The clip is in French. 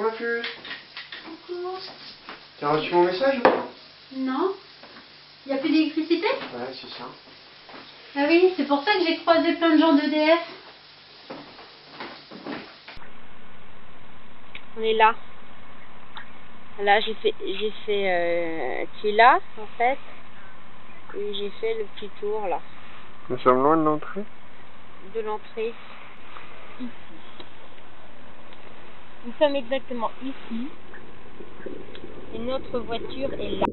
Coucou ma puce. Coucou. T'as reçu mon message ou pas? Non Il n'y a plus d'électricité? Ouais, c'est ça. Ah oui, c'est pour ça que j'ai croisé plein de gens d'EDF. On est là. Là, j'ai fait, j'ai fait euh, Tila, en fait. Et j'ai fait le petit tour, là, Nous sommes loin de l'entrée? De l'entrée. Ici. Nous sommes exactement ici. Et notre voiture est là.